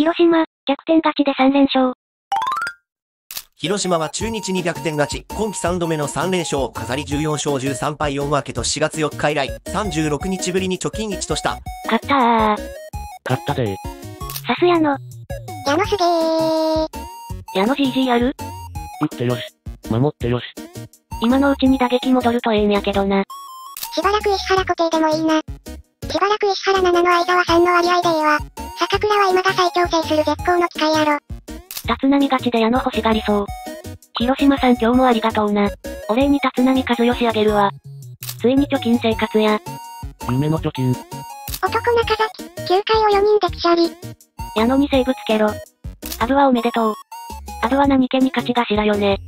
広島、逆転勝ちで3連勝。広島は中日に逆転勝ち、今季3度目の3連勝を飾り14勝13敗4分けと4月4日以来、36日ぶりに貯金1とした。勝ったー。勝ったぜさすやの。矢野すげー。矢野 GG やる？打ってよし。守ってよし。今のうちに打撃戻るとええんやけどな。しばらく石原固定でもいいな。しばらく石原7の相沢さんの割合でいいわ。坂倉は未だ再調整する絶好の機会やろ。立浪勝ちで矢野欲しがりそう。広島さん今日もありがとうな。お礼に立浪和義あげるわ。ついに貯金生活や。夢の貯金。男中崎、9回を4人でピシャリ。矢野にセーブつけろ。アブはおめでとう。アブは何気に勝ち頭よね。